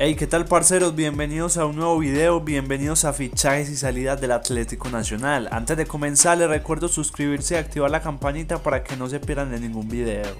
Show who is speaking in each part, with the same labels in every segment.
Speaker 1: Hey, ¿qué tal parceros? Bienvenidos a un nuevo video, bienvenidos a fichajes y salidas del Atlético Nacional. Antes de comenzar les recuerdo suscribirse y activar la campanita para que no se pierdan de ningún video.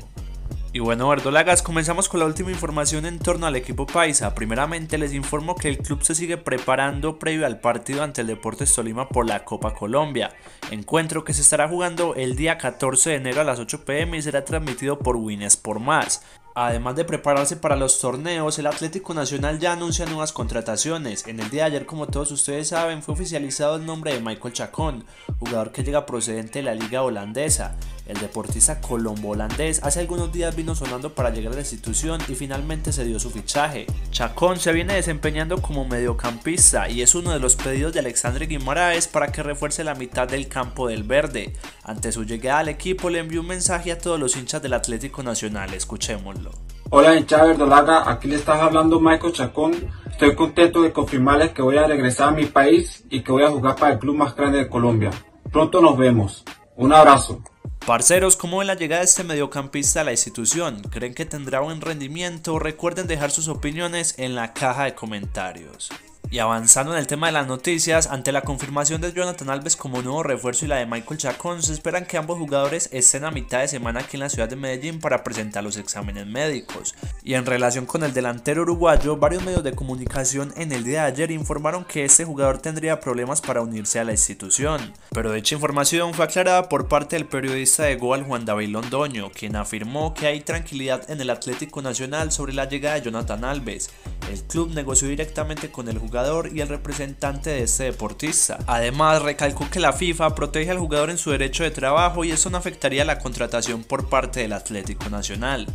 Speaker 1: Y bueno, verdolagas, comenzamos con la última información en torno al equipo paisa. Primeramente les informo que el club se sigue preparando previo al partido ante el Deportes Tolima por la Copa Colombia. Encuentro que se estará jugando el día 14 de enero a las 8 pm y será transmitido por por Más. Además de prepararse para los torneos, el Atlético Nacional ya anuncia nuevas contrataciones. En el día de ayer, como todos ustedes saben, fue oficializado el nombre de Michael Chacón, jugador que llega procedente de la liga holandesa. El deportista colombo-holandés hace algunos días vino sonando para llegar a la institución y finalmente se dio su fichaje. Chacón se viene desempeñando como mediocampista y es uno de los pedidos de Alexandre Guimaraes para que refuerce la mitad del campo del verde. Ante su llegada al equipo le envió un mensaje a todos los hinchas del Atlético Nacional, escuchémoslo.
Speaker 2: Hola hincha verdolaga, aquí le estás hablando Michael Chacón. Estoy contento de confirmarles que voy a regresar a mi país y que voy a jugar para el club más grande de Colombia. Pronto nos vemos. Un abrazo.
Speaker 1: Parceros, ¿cómo ven la llegada de este mediocampista a la institución? ¿Creen que tendrá buen rendimiento? Recuerden dejar sus opiniones en la caja de comentarios. Y avanzando en el tema de las noticias, ante la confirmación de Jonathan Alves como nuevo refuerzo y la de Michael Chacón, se esperan que ambos jugadores estén a mitad de semana aquí en la ciudad de Medellín para presentar los exámenes médicos. Y en relación con el delantero uruguayo, varios medios de comunicación en el día de ayer informaron que este jugador tendría problemas para unirse a la institución. Pero dicha información fue aclarada por parte del periodista de Goal Juan David Londoño, quien afirmó que hay tranquilidad en el Atlético Nacional sobre la llegada de Jonathan Alves. El club negoció directamente con el jugador y el representante de este deportista. Además, recalcó que la FIFA protege al jugador en su derecho de trabajo y eso no afectaría la contratación por parte del Atlético Nacional.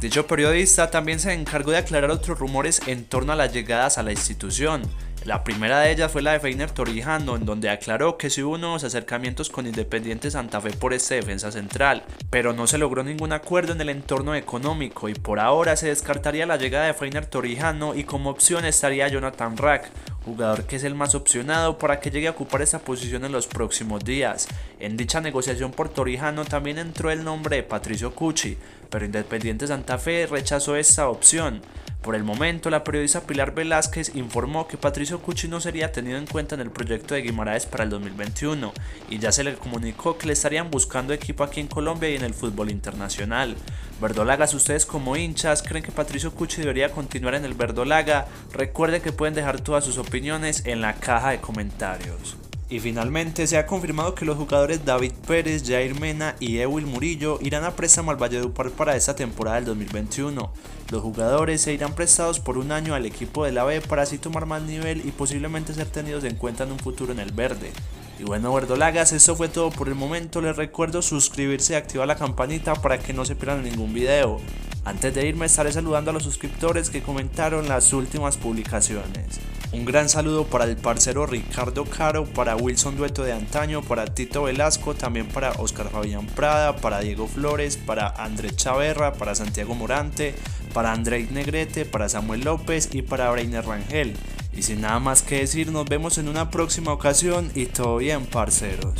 Speaker 1: Dicho periodista también se encargó de aclarar otros rumores en torno a las llegadas a la institución. La primera de ellas fue la de Feiner Torijano, en donde aclaró que sí hubo nuevos acercamientos con Independiente Santa Fe por este defensa central, pero no se logró ningún acuerdo en el entorno económico y por ahora se descartaría la llegada de Feiner Torijano y como opción estaría Jonathan Rack, jugador que es el más opcionado para que llegue a ocupar esa posición en los próximos días. En dicha negociación por Torijano también entró el nombre de Patricio Cucci, pero Independiente Santa Fe rechazó esta opción. Por el momento, la periodista Pilar Velázquez informó que Patricio Cucci no sería tenido en cuenta en el proyecto de Guimaraes para el 2021 y ya se le comunicó que le estarían buscando equipo aquí en Colombia y en el fútbol internacional. Verdolagas, ustedes como hinchas, ¿creen que Patricio Cucci debería continuar en el Verdolaga? Recuerden que pueden dejar todas sus opiniones en la caja de comentarios. Y finalmente se ha confirmado que los jugadores David Pérez, Jair Mena y Ewil Murillo irán a préstamo al Valledupar para esta temporada del 2021. Los jugadores se irán prestados por un año al equipo de la B para así tomar más nivel y posiblemente ser tenidos en cuenta en un futuro en el verde. Y bueno, verdolagas, eso fue todo por el momento. Les recuerdo suscribirse y activar la campanita para que no se pierdan ningún video. Antes de irme estaré saludando a los suscriptores que comentaron las últimas publicaciones. Un gran saludo para el parcero Ricardo Caro, para Wilson Dueto de Antaño, para Tito Velasco, también para Oscar Fabián Prada, para Diego Flores, para Andrés Chaverra, para Santiago Morante, para Andrés Negrete, para Samuel López y para Breiner Rangel. Y sin nada más que decir, nos vemos en una próxima ocasión y todo bien, parceros.